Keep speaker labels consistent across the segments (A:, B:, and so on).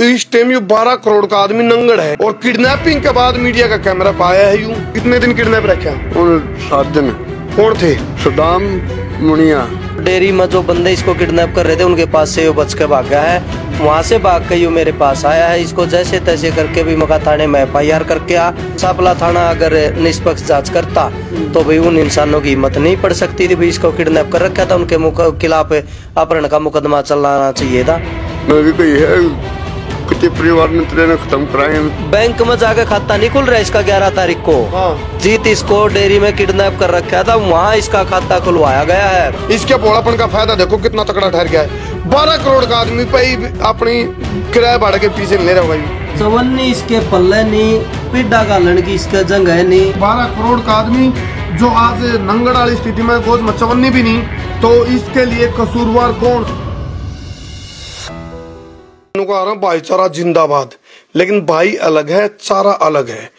A: इस time you बारह करोड़ का आदमी नंगड़ है और किडनैपिंग के बाद मीडिया का कैमरा पाया है यू। कितने दिन किडनैप रखा
B: सात दिन।
C: कौन थे?
B: सदाम मुनिया।
D: डेयरी में जो बंदे इसको किडनैप कर रहे थे उनके पास से बच के भाग गया है। वहाँ से भाग के यू मेरे पास आया है। इसको जैसे तैसे करके भी मका थाने में एफ़ आई आर करके आ। सापला थाना अगर निष्पक्ष जाँच करता तो भाई उन इंसानों की हिम्मत नहीं पड़ सकती थी। भाई इसको किडनैप कर रखा था उनके खिलाफ अपहरण का मुकदमा चलाना चाहिए था।
B: मैं भी कही है कितने परिवार ने तेरे खत्म कराए
D: बैंक में जाके खाता नहीं खुल रहा है इसका ग्यारह तारीख को।
C: हाँ।
D: जीत इसको डेयरी में किडनैप कर रखा था वहाँ इसका खाता खुलवाया गया है।
C: इसके भोलापन का फ़ायदा देखो कितना तकड़ा ठहर गया है। बारह करोड़ का आदमी पे अपनी किराया भाड़े के पीछे ले रहा होगा
D: चवन्नी इसके पल्ले नहीं पिड्डा का लड़की इसका जंग है नहीं।
C: बारह करोड़ का आदमी जो आज नंगड़ वाली स्थिति में गोद में चवन्नी भी नहीं तो इसके लिए कसूरवार कौन? को आ रहा, भाईचारा जिंदाबाद। लेकिन भाई अलग है, चारा अलग है।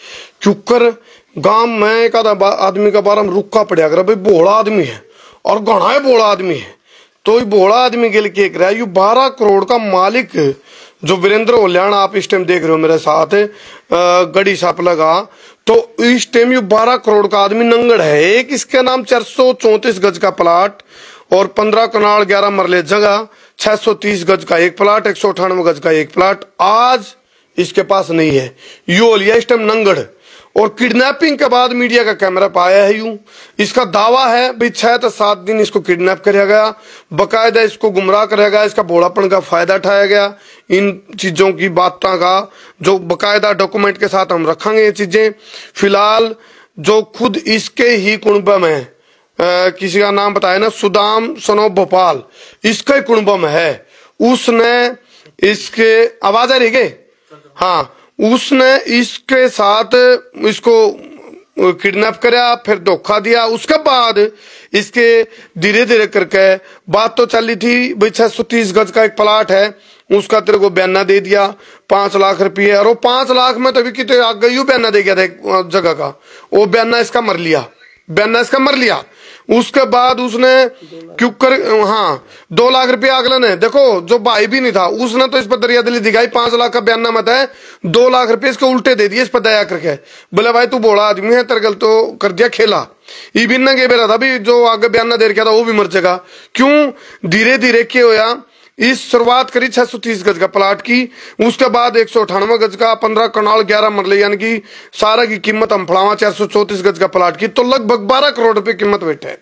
C: क्योंकर गाँव में एक आधा आदमी का बारे में रुक्का पड़ा कर, भाई बोला आदमी है और घना है बोला आदमी है। तो ये बोला आदमी के लिए क्या रहा है ये बारह करोड़ का मालिक जो वीरेंद्र ओल्याण आप इस टाइम देख रहे हो मेरे साथ गड़ी साप लगा तो इस टाइम ये बारह करोड़ का आदमी नंगड़ है। एक इसके नाम चार गज का प्लाट और पंद्रह कनाल ग्यारह मरले जगह। छह सौ तीस गज का एक प्लाट, एक सौ अठानवे गज का एक प्लाट आज इसके पास नहीं है। यो लिया इस नंगड़। और किडनैपिंग के बाद मीडिया का कैमरा पाया है यूँ। इसका दावा है, भाई छह से सात दिन इसको किडनैप कराया गया। बकायदा इसको गुमराह कराया गया। इसका भोलापन का फ़ायदा उठाया गया। इन चीज़ों की बातों का जो बकायदा डॉक्यूमेंट के साथ हम रखेंगे ये चीज़ें। फ़िलहाल जो खुद इसके ही कुंभ में किसी का नाम बताया ना, सुदाम सनो भोपाल। इसका ही कुंभम है। उसने इसके, आवाज़ आ रही है हाँ उसने इसके साथ इसको किडनैप कराया फिर धोखा दिया। उसके बाद इसके धीरे धीरे करके बात तो चली थी, भाई छह सौ तीस गज का एक प्लाट है, उसका तेरे को बयाना दे दिया, पाँच लाख रुपये। और वो पाँच लाख में तभी कितने आग गई बयाना दे गया था एक जगह का। वो बयाना इसका मर लिया। बयाना इसका मर लिया। उसके बाद उसने क्यूकर कर हाँ दो लाख रुपया आकलन ने देखो, जो भाई भी नहीं था, उसने तो इस पर दरिया दिली दिखाई, पाँच लाख का बयान मत है। दो लाख रुपए इसके उल्टे दे दिए इस पर दया करके। बोले, भाई, तू बोला आदमी है तरगल गल तो कर दिया, खेला। ये भी के बेरा था भी, जो आगे बयाना दे रखा था, वो भी मर जाएगा। क्यों? धीरे धीरे क्या होया इस शुरुआत करी 630 गज का प्लाट की। उसके बाद एक सौ अठानवे गज का, पंद्रह कनाल, ग्यारह मरले, यानी कि सारा की कीमत हम फड़ावा चार सौ चौतीस गज का प्लाट की। तो लगभग बारह करोड़ रुपए कीमत बैठे।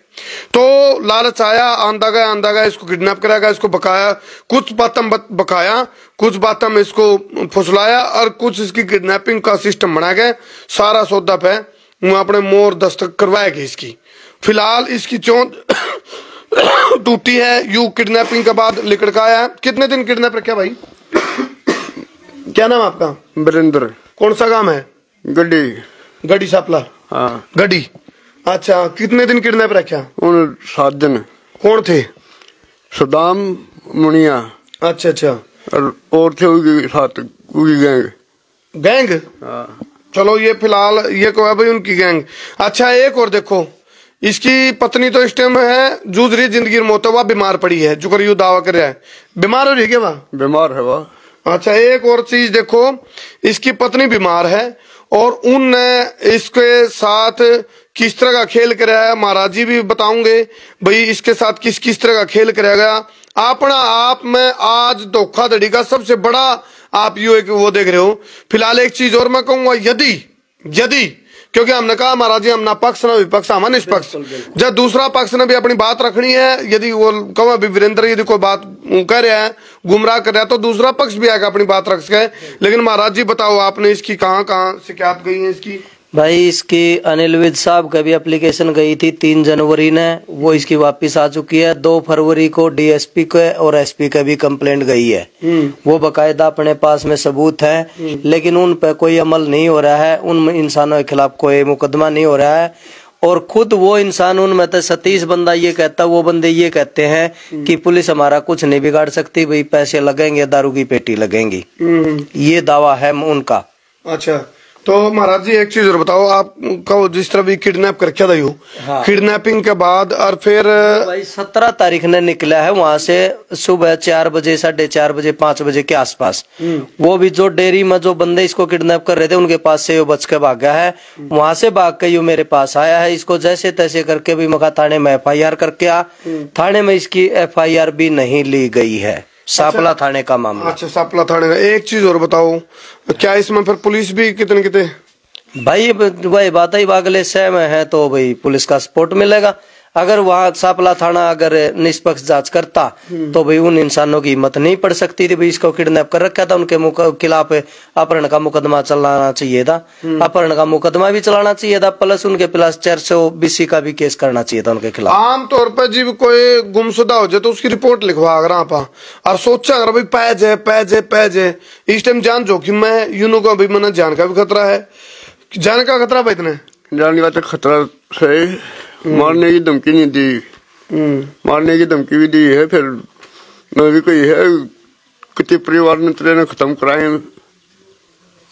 C: तो लालच आया, आंदा गया आंदा गया, इसको किडनैप कराया गया, इसको बकाया। कुछ बातम बकाया, कुछ बातम इसको फुसलाया, और कुछ इसकी किडनैपिंग का सिस्टम बनाया गया। सारा सौदा पे वो अपने मोर दस्तक करवाया गया इसकी। फ़िलहाल इसकी चौंध टूटी है यू किडनैपिंग के बाद लिकड़ का आया है। कितने दिन किडनैप रखा भाई? क्या नाम आपका?
B: वीरेंद्र
C: कौन सा काम है?
B: गड्डी।
C: गड़ी सापला।
B: हाँ।
C: गड़ी अच्छा कितने दिन किडनैप रखा?
B: उन सात दिन।
C: कौन थे?
B: सदाम मुनिया।
C: अच्छा अच्छा।
B: और थे उनके साथ उनकी गैंग।
C: गैंग?
B: हाँ।
C: चलो ये फ़िलहाल ये को है भाई उनकी गैंग। अच्छा एक और देखो। इसकी पत्नी तो इस टाइम है जूझ रही ज़िंदगी मौत वह बीमार पड़ी है जो कर यू दावा कर रहा है। बीमार हो रही है वहाँ?
B: बीमार है वह।
C: अच्छा एक और चीज़ देखो इसकी पत्नी बीमार है और उनने इसके साथ किस तरह का खेल कराया है महाराज जी भी बताऊँगे भाई इसके साथ किस किस तरह का खेल कराया गया। अपना आप में आज धोखाधड़ी का सबसे बड़ा आप यू एक वो देख रहे हो। फ़िलहाल एक चीज़ और मैं कहूँगा यदि यदि क्योंकि हमने कहा महाराज जी हम ना पक्ष ना विपक्ष हम निष्पक्ष। जब दूसरा पक्ष ने भी अपनी बात रखनी है यदि वो कहो अभी वीरेंद्र यदि कोई बात कह रहा है गुमराह कर रहा है तो दूसरा पक्ष भी आएगा अपनी बात रख सके लेकिन महाराज जी बताओ आपने इसकी कहाँ कहाँ शिकायत गई है इसकी?
D: भाई इसकी अनिल विद साहब का भी एप्लीकेशन गई थी तीन जनवरी ने। वो इसकी वापस आ चुकी है। दो फरवरी को डीएसपी के और एसपी का भी कंप्लेंट गई है। वो बकायदा अपने पास में सबूत है लेकिन उन पर कोई अमल नहीं हो रहा है। उन इंसानों के खिलाफ कोई मुकदमा नहीं हो रहा है। और खुद वो इंसान उनमें तो सतीश बंदा ये कहता वो बंदे ये कहते हैं कि पुलिस हमारा कुछ नहीं बिगाड़ सकती भाई पैसे लगेंगे दारू की पेटी लगेंगी। ये दावा है उनका।
C: अच्छा। तो महाराज जी एक चीज़ और बताओ आप कहो जिस तरह भी किडनैप कर था
D: हाँ।
C: किडनैपिंग के बाद और फिर
D: भाई सत्रह तारीख ने निकला है वहाँ से सुबह चार बजे साढ़े चार बजे पाँच बजे के आसपास। वो भी जो डेयरी में जो बंदे इसको किडनैप कर रहे थे उनके पास से यो बच के भाग गया है। वहाँ से भाग के यू मेरे पास आया है इसको जैसे तैसे करके भी मका थाने में एफआईआर करके आ। थाने में इसकी एफआईआर भी नहीं ली गई है। सापला थाने का मामला।
C: अच्छा सापला थाने का। एक चीज़ और बताओ क्या इसमें फिर पुलिस भी कितने कितने?
D: भाई भाई बात ही अगले सह में है तो भाई पुलिस का सपोर्ट मिलेगा। अगर वहाँ सापला थाना अगर निष्पक्ष जाँच करता तो भाई उन इंसानों की हिम्मत नहीं पड़ सकती थी भाई इसको किडनैप कर रखा था। उनके खिलाफ अपहरण का मुकदमा चलाना चाहिए था। अपहरण का मुकदमा भी चलाना चाहिए था प्लस उनके प्लस चार सौ बीसी का भी केस करना चाहिए था उनके खिलाफ।
C: आमतौर पर जी कोई गुमशुदा हो जाए तो उसकी रिपोर्ट लिखवा अगर आप और सोचा अगर भाई पैज है पैज है पैज है इस टाइम जान जोखिम में है यूनो का भी मैंने जान का भी खतरा है। जान का खतरा भाई इतने?
B: जाने का तो खतरा है मारने की धमकी नहीं दी। मारने की धमकी भी दी है फिर मैं भी कोई है कितने परिवार ने तेरे ने खत्म कराए।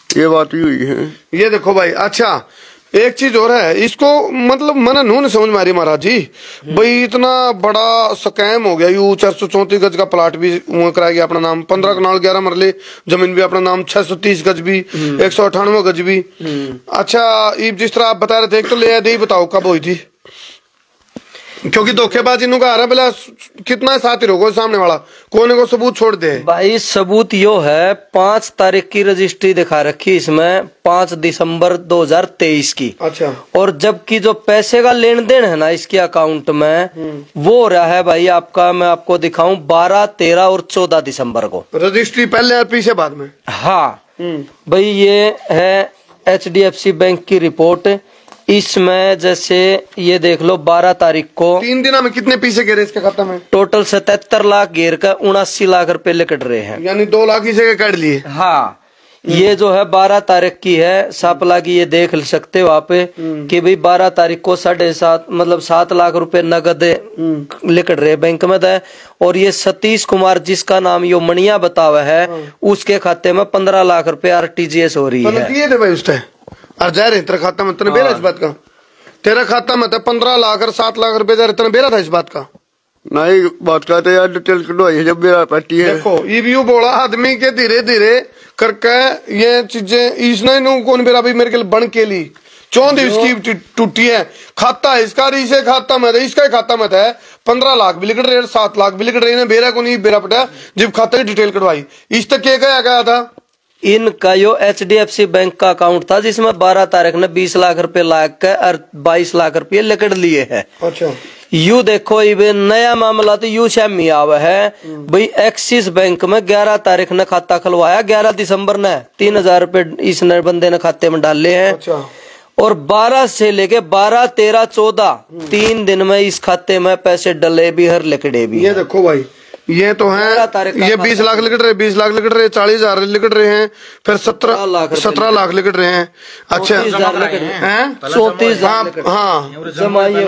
B: ये बात भी हुई है।
C: ये देखो भाई अच्छा एक चीज़ और है इसको मतलब मैंने नू नहीं समझ मारी महाराज जी। भाई इतना बड़ा स्कैम हो गया यू चार सौ चौंतीस गज का प्लाट भी कराया गया अपना नाम। पंद्रह कनाल ग्यारह मरले ज़मीन भी अपना नाम छह सौ तीस गज भी एक सौ अठानवे गज भी। अच्छा जिस तरह आप बता रहे थे एक तो ले आए बताओ कब हुई थी? क्योंकि धोखेबाजी नु का आ रहा बोला कितना साथी रोको सामने वाला। कोने को सबूत छोड़ दे?
D: भाई सबूत यो है पाँच तारीख की रजिस्ट्री दिखा रखी इसमें पाँच दिसंबर 2023 की।
C: अच्छा।
D: और जबकि जो पैसे का लेन देन है ना इसके अकाउंट में वो हो रहा है भाई आपका मैं आपको दिखाऊँ बारह तेरह और चौदह दिसंबर को।
C: रजिस्ट्री पहले और पीछे बाद में?
D: हाँ। भाई ये है HDFC बैंक की रिपोर्ट। इसमें जैसे ये देख लो बारह तारीख को।
C: तीन दिनों में कितने पीछे गिरे इसके खाता में?
D: टोटल सतहत्तर लाख घेर का उनासी लाख रुपए लिकट रहे हैं।
C: यानी दो लाख ही से काट लिए।
D: हाँ ये जो है बारह तारीख की है। सापला की ये देख सकते हो आप कि भाई बारह तारीख को साढ़े सात मतलब सात लाख रुपए नगद लिकट रहे बैंक में था और ये सतीश कुमार जिसका नाम यो मणिया बतावा है उसके खाते में पंद्रह लाख रुपए आरटीजीएस हो रही है।
C: भाई उसने? और जा रहे तेरा खाता में तने बेरा इस बात का? तेरा खाता में था पंद्रह लाख और सात लाख रुपए जा रहे तने बेरा था इस बात का?
B: नहीं बात का तो यार डिटेल है जब मेरा पार्टी है।
C: देखो ये भी बोला आदमी के धीरे धीरे करके ये चीज़ें इसने नु कौन बेरा भी मेरे के लिए बन के ली। चौंध इसकी टूटी है। खाता है इसका इसे खाता में था इसका खाता में था पंद्रह लाख भी लिखट रहे सात लाख भी लिखट रहे बेरा को नहीं बेरा पटा जब खाता की डिटेल कटवाई इस तक क्या गया गया था?
D: इनका यो H D F C bank का अकाउंट था जिसमें बारह तारीख ने बीस लाख रुपए लाख के और बाईस लाख रुपए लिकट लिए है।
C: अच्छा।
D: यू देखो इवे नया मामला तो यू शामी आवा है। भाई एक्सिस बैंक में 11 तारीख ने खाता खुलवाया 11 दिसंबर ने। तीन हज़ार रूपए इस नए बंदे ने खाते में डाले हैं।
C: अच्छा।
D: और 12 से लेके 12 13 14 तीन दिन में इस खाते में पैसे डले भी हर लिकड़े भी
C: ये देखो भाई ये तो है। ये बीस लाख लिकट रहे बीस लाख लिकट रहे चालीस हज़ार लिकट रहे हैं फिर
D: सत्रह लाख
C: सत्रह लाख लिकट रहे हैं। अच्छा।
D: चौंतीस हैं।
C: हैं?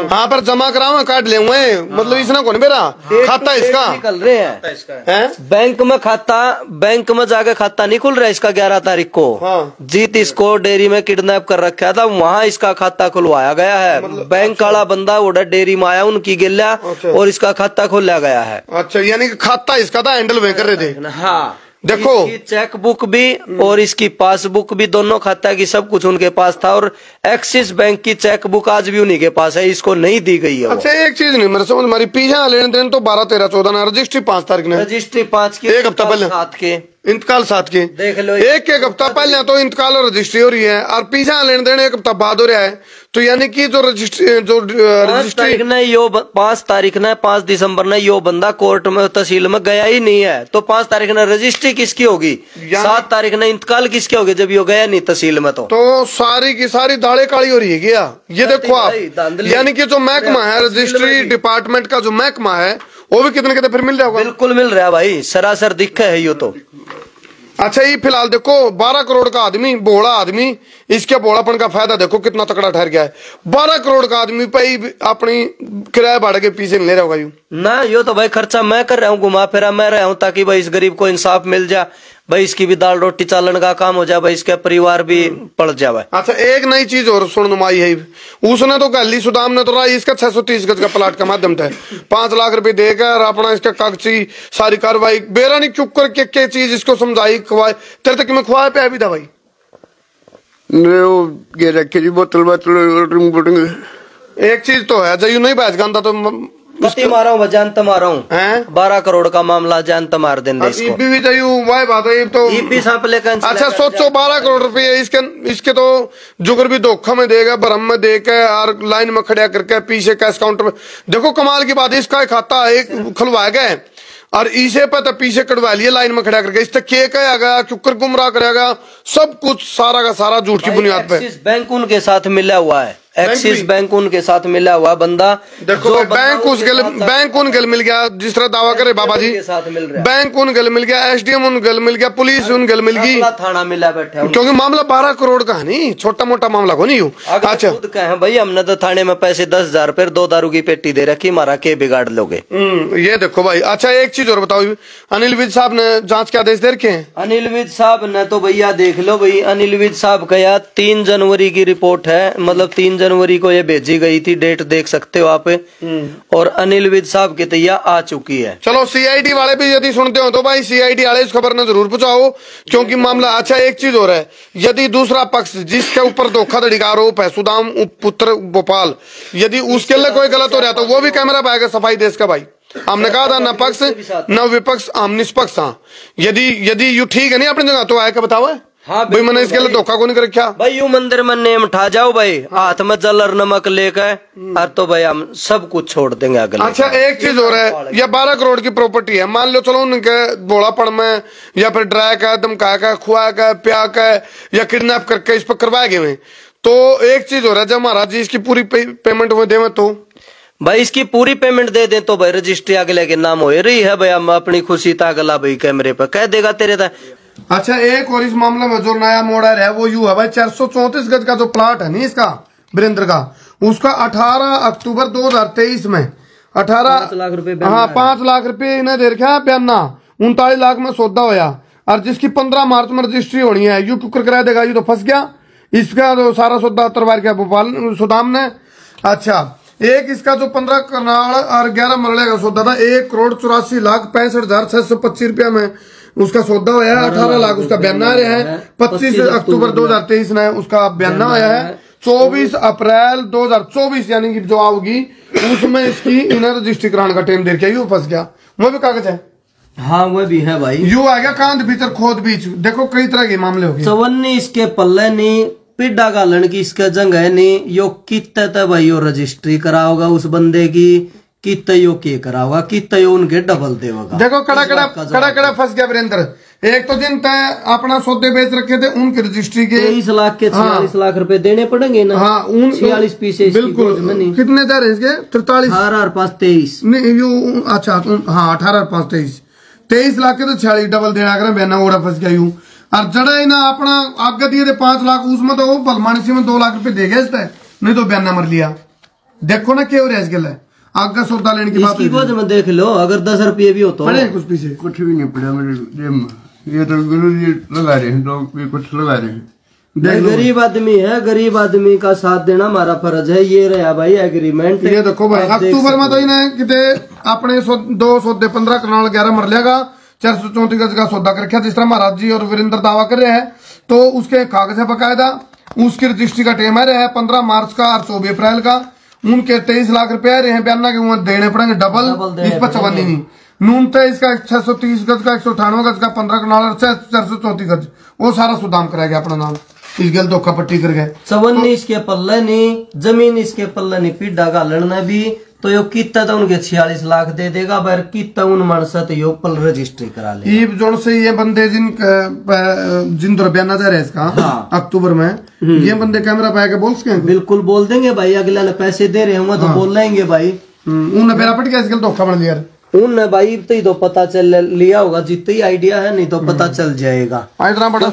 C: हाँ। पर जमा कराओ काट ले मतलब इसना कौन मेरा? खाता इसका?
D: निकल रहे हैं।
C: हैं?
D: बैंक में खाता बैंक में जाके खाता नहीं खुल रहा है इसका ग्यारह तारीख को।
C: हाँ।
D: जीत इसको डेयरी में किडनैप कर रखा था वहाँ इसका खाता खुलवाया गया है। बैंक वाला बंदा उड़ा डेयरी में आया उनकी गिल्ला
C: अच्छा।
D: और इसका खाता खोला गया है।
C: अच्छा यानी कि खाता इसका था हैंडल वे कर रहे थे।
D: हाँ।
C: देखो।
D: इसकी चेक बुक भी और इसकी पासबुक भी दोनों खाता की सब कुछ उनके पास था और एक्सिस बैंक की चेक बुक आज भी उन्हीं के पास है इसको नहीं दी गई है
C: अच्छा एक चीज़ नहीं मेरे समझ हमारी पीछे लेन देन तो बारह तेरह चौदह ना रजिस्ट्री पाँच तारीख ने।
D: रजिस्ट्री पाँच की
C: एक हफ़्ता पहले।
D: सात के।
C: इंतकाल साथ के
D: देख लो।
C: एक एक हफ़्ता पहले तो इंतकाल और रजिस्ट्री हो रही है और पीछे लेन देन एक हफ़्ता बाद हो रहा है। तो यानी कि जो रजिस्ट्री जो रजिस्ट्री
D: ने यो पाँच तारीख ने पाँच दिसंबर ने यो बंदा कोर्ट में तहसील में गया ही नहीं है। तो पाँच तारीख ने रजिस्ट्री किसकी होगी? सात तारीख ने इंतकाल किसकी होगी जब यो गया नहीं तहसील में तो?
C: तो सारी की सारी दाड़े काली हो रही है क्या? ये देखो आप। यानी कि जो महकमा है रजिस्ट्री डिपार्टमेंट का जो महकमा है वो भी कितने कितने फिर मिल जाएगा?
D: बिल्कुल मिल रहा है भाई सरासर दिख है ये तो।
C: अच्छा ये फ़िलहाल देखो बारह करोड़ का आदमी भोला आदमी इसके भोलापन का फ़ायदा देखो कितना तकड़ा ठहर गया है। बारह करोड़ का आदमी भाई अपनी किराया भाड़े के पीछे नहीं ले रहा होगा यू।
D: ना यो तो भाई खर्चा मैं कर रहा हूँ घुमा फिरा मैं रहा हूँ ताकि भाई इस गरीब को इंसाफ मिल जाए भाई इसकी भी दाल रोटी चालन का काम हो जाए भाई इसका परिवार भी पड़ जावे।
C: अच्छा एक नई चीज़ और सुन नुमाई है। उसने तो गली सुदाम ने तो रहा इसका छह सौ तीस गज का प्लाट का माध्यम था। पाँच लाख रुपए देकर अपना इसका कागज़ी सारी कार्रवाई बेरा नहीं चुप कर के, के चीज़ इसको समझाई खवाई तेरे तक मैं खुआ पे अभी था भाई।
B: ने वो ये रखी थी बोतल बोतल
C: एक चीज़ तो है जयू नहीं बैठ गांधा तो
D: कति मारा हूँ जानत मारा हूँ। बारह करोड़ का मामला जानत मार देंगे
C: भी बात है तो
D: ईपी सांप लेकर
C: अच्छा सोचो बारह करोड़ रुपए इसके इसके तो जुगर भी धोखा में देगा भरम में दे के और लाइन में खड़ा करके पीछे कैश काउंटर में देखो कमाल की बात है इसका एक खाता एक खुलवाया गया और इसे पे तो पीछे कटवा लिए लाइन में खड़ा करके। इस तक के कहा गया क्यों गुमराह करेगा सब कुछ सारा का सारा झूठ की बुनियाद पे।
D: बैंक उनके साथ मिला हुआ है। एक्सिस बैंक उनके साथ मिला हुआ बंदा
C: देखो
D: जो बंदा
C: बैंक उस गल बैंक उन गल मिल गया जिस तरह दावा करे बाबा जी
D: साथ मिल रहा
C: बैंक उन गल मिल गया एसडीएम उन गल मिल गया पुलिस उन गल मिल गई।
D: थाना मिला बैठा
C: क्योंकि मामला बारह करोड़ का है नहीं छोटा मोटा मामला को नहीं हूँ। अच्छा।
D: खुद कहे भाई हमने तो थाने में पैसे दस हज़ार फिर दो दारू की पेटी दे रखी मारा के बिगाड़ लोगे।
C: हम्म, ये देखो भाई अच्छा एक चीज़ और बताओ अनिल विज साहब ने जाँच के आदेश दे रखे हैं?
D: अनिल विज साहब ने तो भैया देख लो भाई अनिल विज साहब का यार तीन जनवरी की रिपोर्ट है मतलब तीन जनवरी को ये भेजी गई थी डेट देख सकते हो आप। और अनिल विज साहब की तैयार आ चुकी है।
C: चलो सीआईडी वाले भी यदि सुनते हो तो भाई सीआईडी वाले इस खबर ने ज़रूर पहुंचाओ क्योंकि मामला अच्छा एक चीज़ और है। यदि दूसरा पक्ष जिसके ऊपर धोखाधड़ी का आरोप है सुदाम पुत्र भोपाल यदि उसके लिए कोई गलत हो रहा है तो वो भी कैमरा पाएगा सफ़ाई देश का भाई। हमने कहा था न पक्ष न विपक्ष हम निष्पक्ष हाँ। यदि यदि यू ठीक है नहीं अपनी जगह तो आया क्या बताओ
D: हाँ,
C: भाई मैंने इसके लिए धोखा को नहीं कर? रखा
D: भाई यू मंदिर में नेम उठा जाओ भाई। हाथ में जल और नमक लेकर और तो भाई हम सब कुछ छोड़ देंगे अगले
C: अच्छा एक चीज़ हो रहा है ये बारह करोड़ की प्रॉपर्टी है। मान लो चलो उनके बोलापन में या फिर ड्राई का धमका का खुआ का प्या का या किडनेप करके इस पर करवाए गए तो एक चीज़ हो रहा है जब महाराज जी इसकी पूरी पेमेंट हुए देवे तो?
D: भाई इसकी पूरी पेमेंट दे दें तो भाई रजिस्ट्री अगले के नाम हो रही है। भाई हम अपनी खुशी था अगला भाई कैमरे पर कह देगा तेरे था
C: अच्छा एक और इस मामले में जो नया मॉडल है वो यू है भाई चार सौ चौतीस गज का जो प्लाट है नहीं इसका वीरेंद्र का उसका 18 अक्टूबर 2023 में। 18
D: लाख रुपए
C: हाँ पाँच लाख रुपए इन्हें दे रखा है बयाना उनतालीस लाख में सौदा होया। और जिसकी पंद्रह मार्च में रजिस्ट्री होनी है यू कुकर कराया देगा यू तो फंस गया। इसका तो सारा सौदा उतरवार किया भोपाल सुदाम ने। अच्छा एक इसका जो पंद्रह करनाल और ग्यारह मरले का सौदा था। एक करोड़ चौरासी लाख पैंसठ हज़ार छह सौ पच्चीस रुपया में उसका सौदा हुआ है अठारह लाख उसका बयाना रहा है। पच्चीस अक्टूबर दो हज़ार तेईस में उसका बयाना आया है। चौबीस अप्रैल 2024 यानी कि जो आओगी उसमें इसकी इन्हें रजिस्ट्री कराने का टाइम दे के यू फंस गया। वो भी कागज़ है।
D: हाँ वो भी है भाई।
C: यू आ गया कांध भीतर खोद बीच। देखो कई तरह के मामले हो गए।
D: चवन्नी इसके पल्ले नहीं पिड्डा गालन की इसका जंग है नहीं। यो तय भाई यो रजिस्ट्री कराओगा उस बंदे की। कितने यो के कराओगा। कितने यो उनके डबल देगा
C: देखो कड़ा कड़ा कड़ा कड़ा फंस गया वीरेंद्र। एक तो जिन तय अपना सौदे बेच रखे थे उनकी रजिस्ट्री के।
D: तेईस लाख के छियालीस लाख रुपए देने पड़ेंगे ना।
C: हाँ उन
D: छियालीस पीछे
C: बिल्कुल। कितने दर है इसके? तिरतालीस
D: अठारह पाँच तेईस।
C: नहीं यू अच्छा हाँ अठारह पाँच तेईस। तेईस लाख के तो छियालीस डबल देना कर बहना ओड़ा फंस गया यू। और जड़ा ही ना अपना आगे दिए थे पाँच लाख उसमें तो वो में दो लाख रुपए दे गए नहीं तो बयाना मर लिया। देखो ना क्या हो रहा है इसके लिए आगे सौदा लेने की बात
D: इसकी वजह में देख लो अगर दस रुपये भी हो तो
C: पड़े कुछ पीछे।
B: कुछ भी नहीं पड़ा मेरे जेब में ये तो गुरु जी लगा रहे हैं लोग भी कुछ लगा रहे हैं।
D: गरीब आदमी है गरीब आदमी का साथ देना हमारा फ़र्ज़ है ये रहा भाई एग्रीमेंट
C: ये देखो भाई अक्टूबर में तो इन्हें किते अपने सौ, दो सौदे पंद्रह करनाल ग्यारह मर लेगा। चार सौ चौंतीस गज का सौदा कर रखा जिस तरह महाराज जी और वीरेंद्र दावा कर रहे हैं तो उसके कागज़ है बकायदा उसकी रजिस्ट्री का टेम है पंद्रह मार्च का और चौबीस अप्रैल का उनके तेईस लाख रुपए आ रहे हैं बयाना के वहाँ देने पड़ेंगे
D: डबल
C: इस पर चवन्नी नहीं। नून तो इसका छह सौ तीस गज का एक सौ अठानवे गज का पंद्रह करनाल और चार सौ चौतीस गज वो सारा सुदाम कराया अपना नाम। इस गल धोखा पट्टी कर गए।
D: चवन्नी इसके पल्ले नहीं ज़मीन इसके पल्ले नहीं पिड्डा गालन लड़ना भी तो यो कितना तो उनके छियालीस लाख दे देगा पर कितना उन मानसा तो यो पल रजिस्ट्री करा ले।
C: जोन से ये बंदे जिन जिन दे रहे हैं इसका
D: हाँ।
C: अक्टूबर में ये बंदे कैमरा पाया के बोल सके
D: बिल्कुल बोल देंगे भाई अगले ने पैसे दे रहे होंगे तो बोल लेंगे भाई।
C: उन्हें बेरा पट गया इसके धोखा बन लिया
D: उन भाई तो ही तो पता चल लिया होगा जितने ही आइडिया है नहीं तो पता चल जाएगा।
C: इतना बड़ा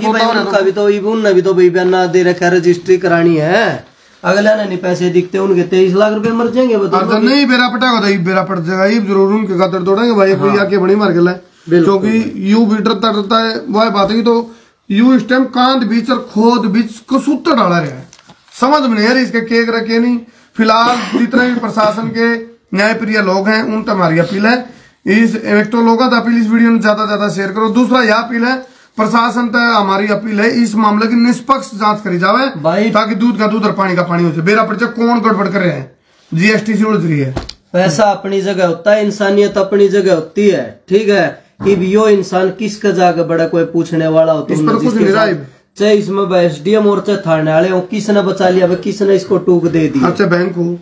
D: भी तो उनने भी तो भाई बयाना दे रखा रजिस्ट्री करानी है। अगले ने नहीं पैसे दिखते उनके तेईस लाख रुपए मर जाएँगे बताओ
C: नहीं बेरा पटा होगा तो बेरा पट जाएगा ज़रूर उनके खातर दौड़ेंगे भाई कोई आके बड़ी मार के लाए। क्योंकि यू भी डरता डरता है वह बात है तो यू इस टाइम कांद बीच और खोद बीच कसूतर डाला रहा है। समझ में नहीं आ रही इसके केक रखे नहीं। फ़िलहाल जितने भी प्रशासन के न्यायप्रिय लोग हैं उन तक हमारी अपील है। इस तो लोगों का अपील इस वीडियो में ज़्यादा ज़्यादा शेयर करो। दूसरा यह अपील है प्रशासन तक हमारी अपील है इस मामले की निष्पक्ष जाँच करी जावे
D: भाई-
C: ताकि दूध का दूध और पानी का पानी हो जाए। बेरा परिचय कौन गड़बड़ कर रहे हैं? जीएसटी से उलझ रही है।
D: पैसा अपनी जगह होता है इंसानियत अपनी जगह होती है। ठीक है? कि भी यो इंसान किसका जाके बड़ा कोई पूछने वाला हो चाहे इसमें एसडीएम और चाहे थाने वाले हो किसने बचा लिया किसने इसको टूक दे दी
C: अच्छा बैंक हो।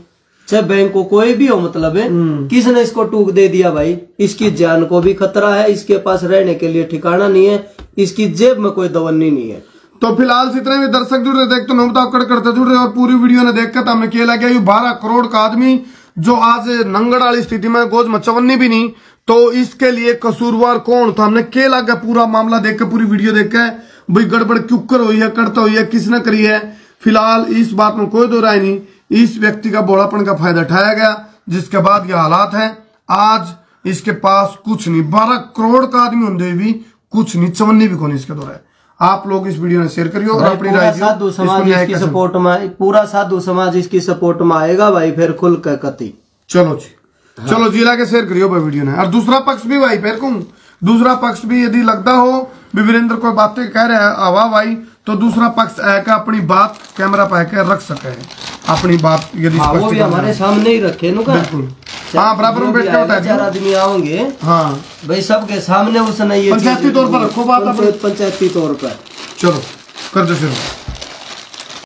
D: चाहे बैंक को कोई भी हो मतलब है।
C: हम्म।
D: किसने इसको टूक दे दिया भाई? इसकी जान को भी खतरा है इसके पास रहने के लिए ठिकाना नहीं है। इसकी जेब में कोई दवन्नी नहीं है।
C: तो फ़िलहाल जितने भी दर्शक जुड़ रहे, देख तो नौ बताओ कड़कड़ते जुड़ रहे और पूरी वीडियो ने देखकर तो हमने किया लगा बारह करोड़ का आदमी जो आज नंगड़ वाली स्थिति में गोज में चवन्नी भी नहीं तो इसके लिए कसूरवार कौन? था हमने के लगा पूरा मामला देख के पूरी वीडियो देख के भाई गड़बड़ क्यों कर हुई है, करता हुई है, किसने करी है? फ़िलहाल इस बात में कोई दो राय नहीं। इस व्यक्ति का बोलापन का फ़ायदा उठाया गया, जिसके बाद ये हालात है। आज इसके पास कुछ नहीं। बारह करोड़ का आदमी होते हुए भी कुछ नहीं चवन्नी भी कौन इसके द्वारा। आप लोग इस वीडियो में शेयर करियो और अपनी राय
D: साधु समाज इसकी सपोर्ट में पूरा साधु समाज इसकी सपोर्ट में आएगा भाई फिर खुल कर कति।
C: चलो जी। चलो जिला के शेयर करियो भाई वीडियो ने। और दूसरा पक्ष भी भाई फिर कहूँ दूसरा पक्ष भी यदि लगता हो भी वीरेंद्र कोई बातें कह रहे हैं हवा भाई तो दूसरा पक्ष आकर अपनी बात कैमरा पे आकर रख सके। अपनी बात यदि
D: हाँ हमारे सामने ही रखे नु का
C: बिल्कुल। हाँ बराबर में बैठ के
D: चार आदमी आओगे।
C: हाँ।
D: भाई सबके सामने उसने ये
C: पंचायती तौर पर रखो बात
D: पंचायती तौर पर।
C: चलो कर दो शुरू।